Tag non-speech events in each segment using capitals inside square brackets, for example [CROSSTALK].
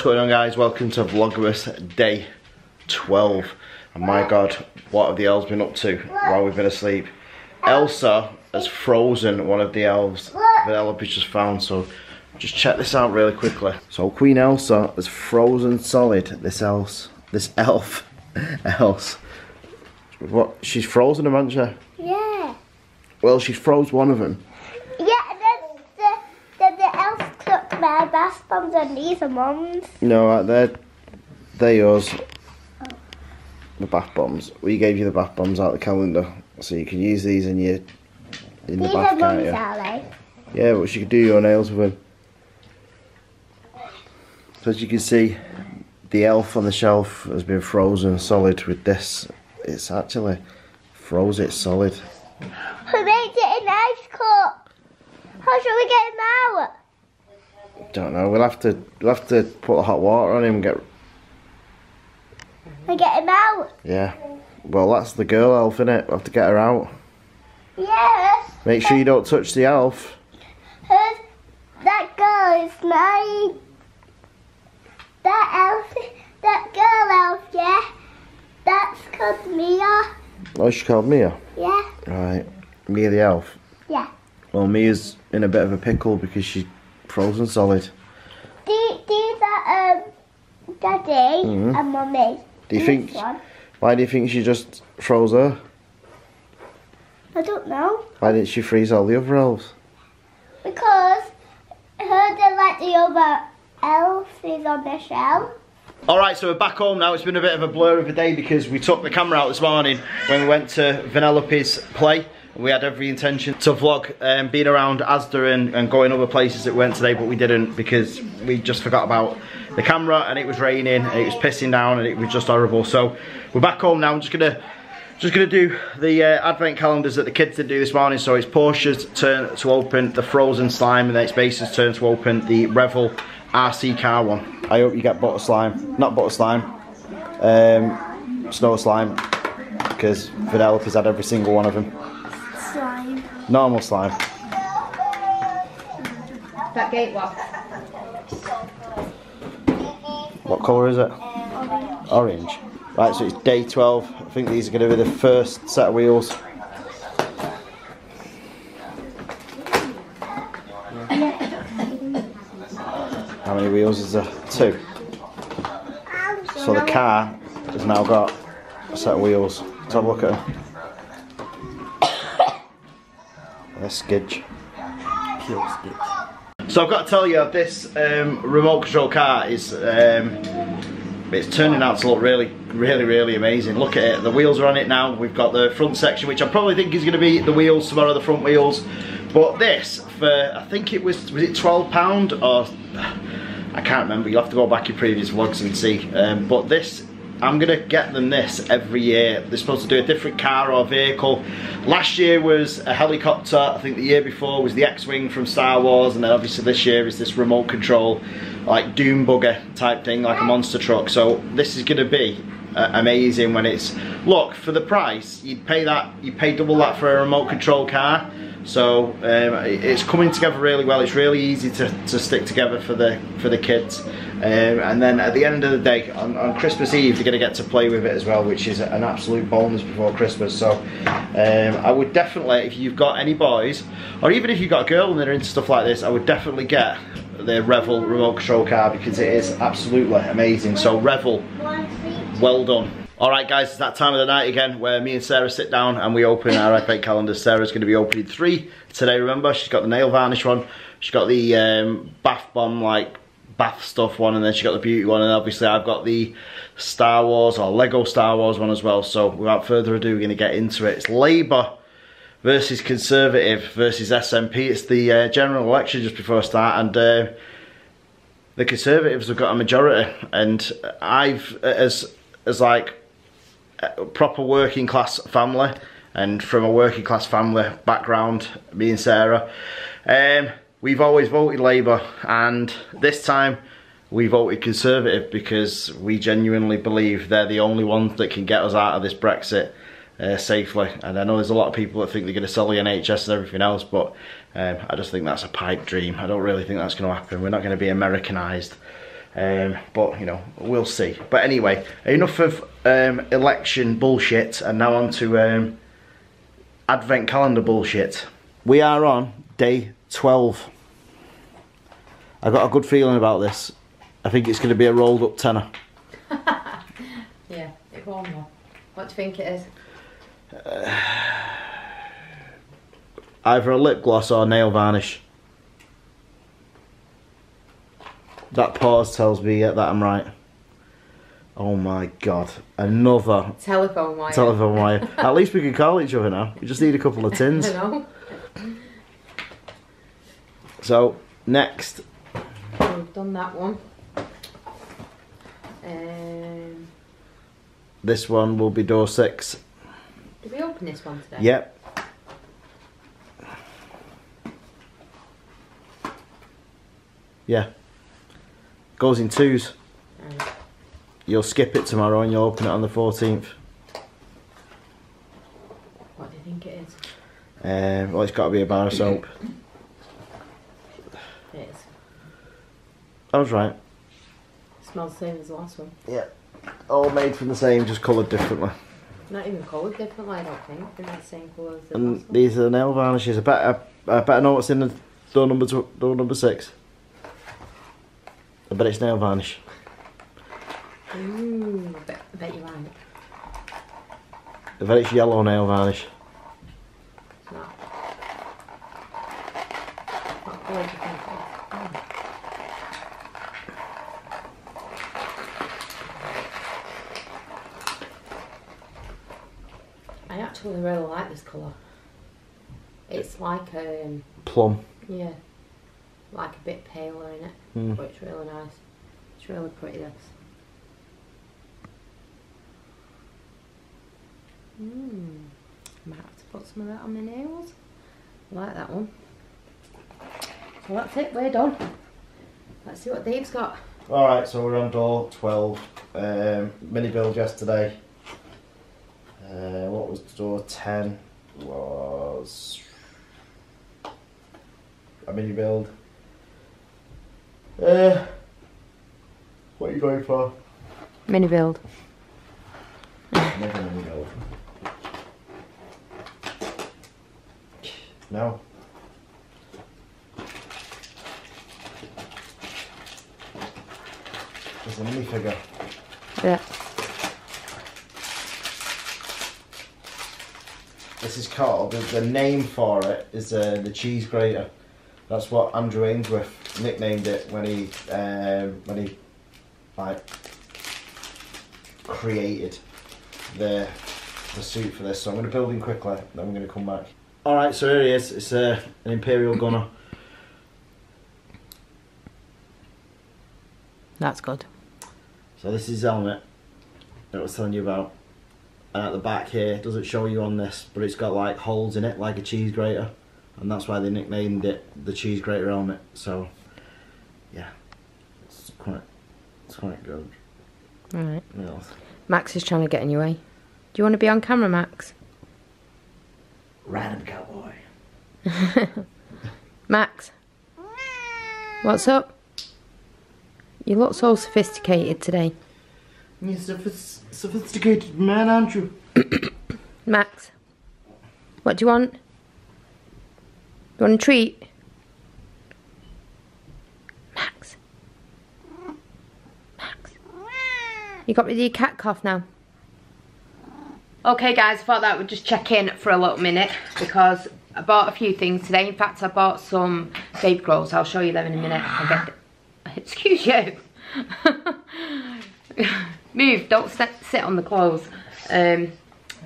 What's going on guys? Welcome to Vlogmas day 12. And my god, what have the elves been up to while we've been asleep? Elsa has frozen one of the elves Vanellope's just found, so just check this out really quickly. So Queen Elsa has frozen solid this else, this elf, [LAUGHS] else. What, she's frozen them, hasn't she? Yeah. Well, she's froze one of them. Yeah, and then the, then the elf took my bath bombs and these are mum's. No, they're, they're yours. The bath bombs. We gave you the bath bombs out of the calendar, so you can use these in your in the These are bath, can't mum's, you? are they? Yeah, but you could do your nails with them. So as you can see, the elf on the shelf has been frozen solid with this. It's actually froze it solid. Who made it in ice cup? How shall we get him out? Don't know. We'll have to we'll have to put the hot water on him and get We get him out? yeah. Well, that's the girl elf, innit? We'll have to get her out. Yeah. Make sure you don't touch the elf. That girl is my that elf that girl elf, yeah. That's called Mia. Oh, she called Mia. Yeah. Right. Mia the elf. Yeah. Well, Mia's in a bit of a pickle because she's frozen solid. These, these are um Daddy Mhm. and Mummy. Do you think? one. Why do you think she just froze her? I don't know. Why didn't she freeze all the other elves? Because her did like the other elves is on the shelf. Alright, so we're back home now. It's been a bit of a blur of a day because we took the camera out this morning when we went to Vanellope's play. We had every intention to vlog um, being around Asda and, and going other places that we went today, but we didn't because we just forgot about the camera and it was raining and it was pissing down and it was just horrible. So we're back home now. I'm just gonna just gonna do the uh, advent calendars that the kids did do this morning. So it's Porsha's turn to open the frozen slime and then it's Base's turn to open the Revell RC car one. I hope you get butter slime, not butter slime, um, snow slime, because Vanellope's had every single one of them. Normal slime. That gate lock. What colour is it? Orange. Right, so it's day 12. I think these are going to be the first set of wheels. How many wheels is there? Two. So the car has now got a set of wheels. Let's have a look at them. Skidge. Pure skidge. So I've got to tell you, this um, remote control car is um, it's turning out to look really, really, really amazing. Look at it. The wheels are on it now. We've got the front section, which I probably think is going to be the wheels tomorrow, the front wheels. But this, for I think it was was it twelve pound or I can't remember. You'll have to go back your previous vlogs and see. Um, but this, I'm gonna get them this every year. They're supposed to do a different car or vehicle. Last year was a helicopter. I think the year before was the X-wing from Star Wars, and then obviously this year is this remote control, like Doom bugger type thing, like a monster truck. So this is gonna be uh, amazing when it's look for the price. You'd pay that. You pay double that for a remote control car. So um, it's coming together really well. It's really easy to, to stick together for the for the kids. Um, and then at the end of the day, on, on Christmas Eve, they're going to get to play with it as well, which is an absolute bonus before Christmas. So um, I would definitely, if you've got any boys, or even if you've got a girl and they're into stuff like this, I would definitely get the Revell remote control car because it is absolutely amazing. So Revell, well done. Alright guys, it's that time of the night again where me and Sarah sit down and we open our advent calendar. Sarah's going to be opening three today, remember? She's got the nail varnish one, she's got the um, bath bomb like bath stuff one and then she got the beauty one and obviously I've got the Star Wars or Lego Star Wars one as well. So without further ado, we're going to get into it. It's Labour versus Conservative versus SNP. It's the uh, general election just before I start and uh, the Conservatives have got a majority and I've, as, as like a proper working class family and from a working class family background, me and Sarah, um, we've always voted Labour and this time we voted Conservative because we genuinely believe they're the only ones that can get us out of this Brexit uh, safely. And I know there's a lot of people that think they're going to sell the NHS and everything else, but um, I just think that's a pipe dream. I don't really think that's going to happen. We're not going to be Americanised Um, but you know, we'll see. But anyway, enough of um, election bullshit, and now on to um, advent calendar bullshit. We are on day 12. I got a good feeling about this. I think it's going to be a rolled up tenner. [LAUGHS] Yeah, it won't more. What do you think it is? [SIGHS] Either a lip gloss or nail varnish. That pause tells me yeah, that I'm right. Oh my god, another Telephone wire. telephone wire. [LAUGHS] At least we can call each other now. We just need a couple of tins. [LAUGHS] I know. So, next, We've done that one. Um, this one will be door six. did we open this one today? Yep. Yeah. Goes in twos. You'll skip it tomorrow and you'll open it on the 14th. What do you think it is? Um, well, it's got to be a bar of soap. It is. I was right. smells the same as the last one. Yeah. All made from the same, just coloured differently. Not even coloured differently, I don't think. They're the same colour as the And last one. these are the nail varnishes. I better, I better know what's in the door number door number six. I bet it's nail varnish. Ooh, I bet, I bet you're right. Bet it's yellow nail varnish. It's not. What colour do you think it is? Oh. I actually really like this colour. It's like um Plum. yeah, like a bit paler in it, Mm. but it's really nice. It's really pretty. This. Mmm. Might have to put some of that on my nails. I like that one. So that's it. We're done. Let's see what Dave's got. Alright, so we're on door 12. Um, mini build yesterday. Uh, what was door 10? Was a mini build. Uh, what are you going for? Mini build. Never mini build. No. There's a minifigure. Yeah. This is called, the, the name for it is uh, the cheese grater. That's what Andrew Ainsworth nicknamed it when he, um, when he, like, created the, the suit for this. So I'm going to build him quickly, then I'm going to come back. Alright, so here he is. It's uh, an Imperial Gunner. That's good. So this is his helmet that I was telling you about. And at the back here, it doesn't show you on this, but it's got like holes in it, like a cheese grater. And that's why they nicknamed it the cheese grater helmet. So, yeah, it's quite, it's quite good. Alright. You know. Max is trying to get in your way. Do you want to be on camera, Max? Random cowboy. [LAUGHS] Max, what's up? You look so sophisticated today. You're a sophisticated man, aren't you? [COUGHS] Max, what do you want? You want a treat? Max. Max. You got rid of your cat cough now? Okay guys, I thought that would just check in for a little minute because I bought a few things today. In fact, I bought some baby grows. I'll show you them in a minute. Get [LAUGHS] Excuse you. [LAUGHS] Move, don't sit, sit on the clothes. Um,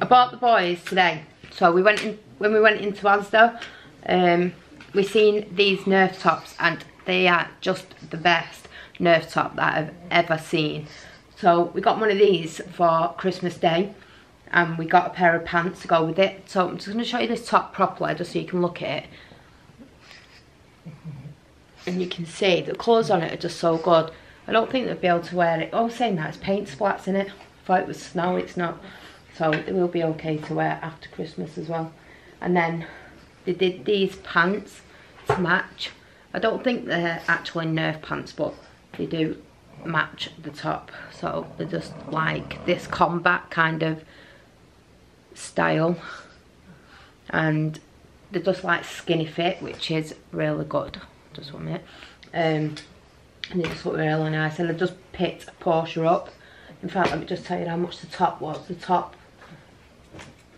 I bought the boys today. So we went in, when we went into Asda, um, we seen these Nerf tops and they are just the best Nerf top that I've ever seen. So we got one of these for Christmas Day and we got a pair of pants to go with it. So I'm just going to show you this top properly just so you can look at it. And you can see the colours on it are just so good. I don't think they'll be able to wear it. Oh, saying that, it's paint splats in it. I it was snow, it's not. So it will be okay to wear after Christmas as well. And then they did these pants to match. I don't think they're actually Nerf pants, but they do match the top. So they're just like this combat kind of style. And they're just like skinny fit, which is really good. Just one minute. Um, and they just look really nice. And I just picked Porsha up. In fact, let me just tell you how much the top was. The top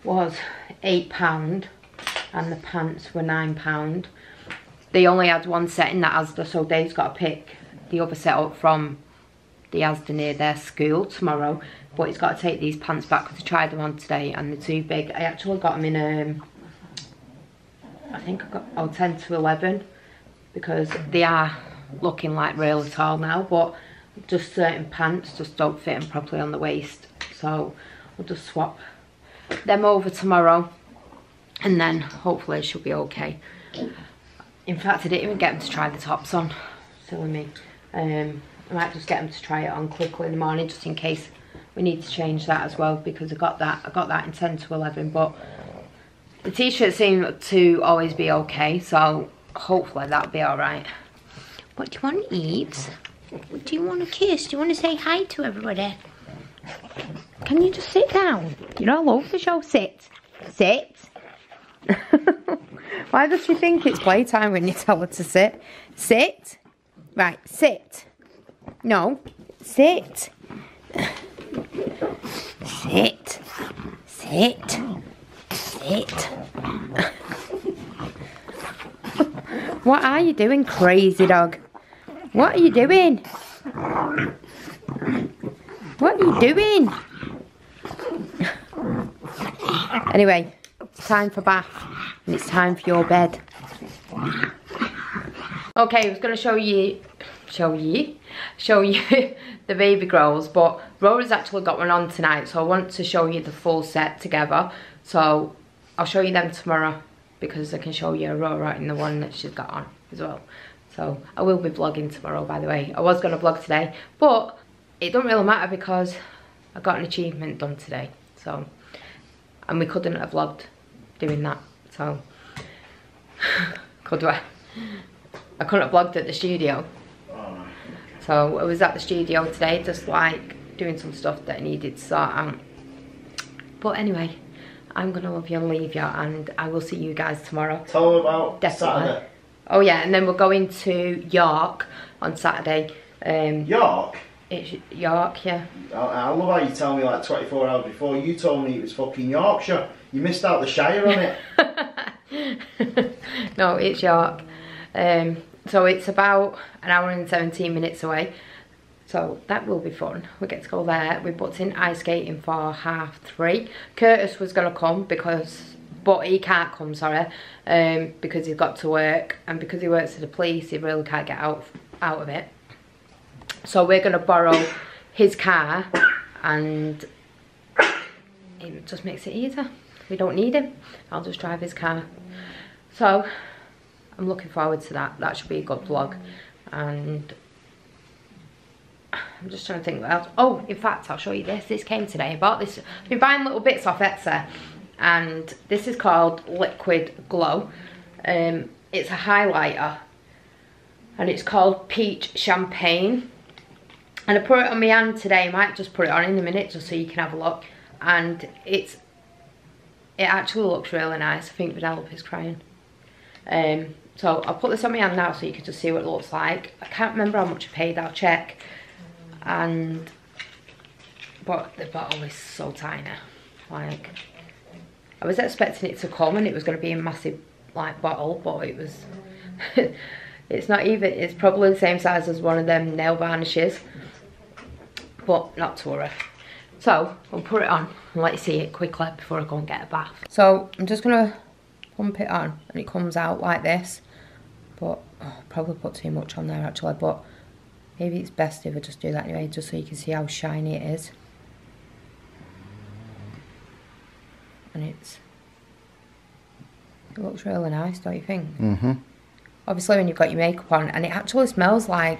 was £8 and the pants were £9. They only had one set in that Asda, so Dave's got to pick the other set up from the Asda near their school tomorrow. But he's got to take these pants back because I tried them on today and they're too big. I actually got them in, um, I think I got oh, 10 to 11 because they are looking like really tall now. But just certain pants just don't fit them properly on the waist. So we'll just swap them over tomorrow and then hopefully she'll be okay. In fact, I didn't even get them to try the tops on. Silly me. Um, I might just get them to try it on quickly in the morning just in case we need to change that as well because I got that I got that in 10 to 11 but the t-shirts seem to always be okay so hopefully that'll be all right. What do you want to eat? Do you want a kiss? Do you want to say hi to everybody? Can you just sit down? You're all over the show. Sit. Sit. [LAUGHS] Why does she think it's playtime when you tell her to sit? Sit. Right, sit. No, sit. Sit. Sit. Sit. [LAUGHS] what are you doing, crazy dog? What are you doing? What are you doing? [LAUGHS] anyway, it's time for bath and it's time for your bed. Okay, I was going to show you, show you, show you [LAUGHS] the baby girls, but Rora's actually got one on tonight, so I want to show you the full set together. So I'll show you them tomorrow because I can show you Aurora in the one that she's got on as well. So I will be vlogging tomorrow, by the way. I was going to vlog today, but it don't really matter because I got an achievement done today. So, and we couldn't have vlogged doing that. So, [SIGHS] could I? I couldn't have vlogged at the studio. So I was at the studio today, just like doing some stuff that I needed to sort out. But anyway, I'm gonna love you and leave you, and I will see you guys tomorrow. Tell them about Definitely. Saturday. Oh yeah, and then we're going to York on Saturday. Um, York? It's York, yeah. I, I love how you tell me like 24 hours before. You told me it was fucking Yorkshire. You missed out the Shire on it. [LAUGHS] no, it's York. Um, so it's about an hour and 17 minutes away. So that will be fun. We get to go there. We booked in ice skating for half three. Curtis was going to come because, but he can't come, sorry, um, because he's got to work. And because he works for the police, he really can't get out, out of it. So we're going to borrow his car and it just makes it easier. We don't need him. I'll just drive his car. So I'm looking forward to that. That should be a good vlog. And I'm just trying to think what else. Oh, in fact, I'll show you this. This came today. I bought this. I've been buying little bits off Etsy. And this is called Liquid Glow. Um, it's a highlighter. And it's called Peach Champagne. And I put it on my hand today. I might just put it on in a minute just so you can have a look. And it's it actually looks really nice. I think Vanellope's crying. Um, so I'll put this on my hand now so you can just see what it looks like. I can't remember how much I paid, I'll check. And, but the bottle is so tiny. Like, I was expecting it to come and it was going to be a massive, like, bottle, but it was, [LAUGHS] it's not even, it's probably the same size as one of them nail varnishes. But not to worry. So, I'll put it on and let you see it quickly before I go and get a bath. So, I'm just going to pump it on and it comes out like this. But, oh, probably put too much on there actually, but maybe it's best if I just do that anyway, just so you can see how shiny it is. And it's, it looks really nice, don't you think? Mm-hmm. Obviously when you've got your makeup on, and it actually smells like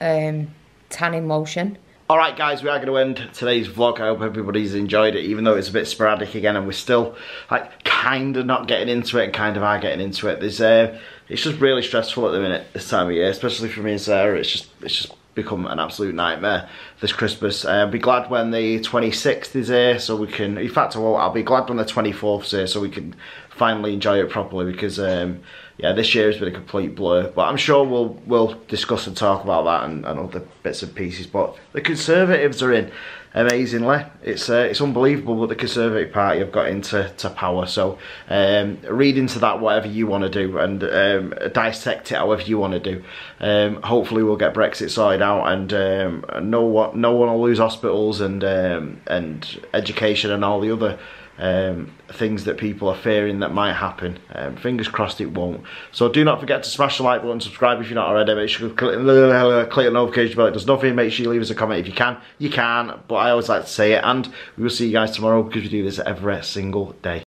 um, tanning motion. Alright guys, we are going to end today's vlog. I hope everybody's enjoyed it, even though it's a bit sporadic again and we're still like kind of not getting into it and kind of are getting into it. There's uh, It's just really stressful at the minute, this time of year, especially for me and Sarah. It's just, it's just become an absolute nightmare this Christmas. Uh, I'll be glad when the 26th is here so we can, in fact I won't, I'll be glad when the 24th is here so we can finally enjoy it properly because um, yeah this year has been a complete blur but I'm sure we'll we'll discuss and talk about that and, and other bits and pieces but the Conservatives are in amazingly. It's uh, it's unbelievable what the Conservative Party have got into to power. So um, read into that whatever you want to do and um, dissect it however you want to do. Um, hopefully we'll get Brexit sorted out and um, no one no one will lose hospitals and um, and education and all the other um, things that people are fearing that might happen. Um, fingers crossed it won't. So do not forget to smash the like button, subscribe if you're not already. Make sure you click, click the notification bell. It does nothing. Make sure you leave us a comment if you can. You can, but I always like to say it. And we will see you guys tomorrow because we do this every single day.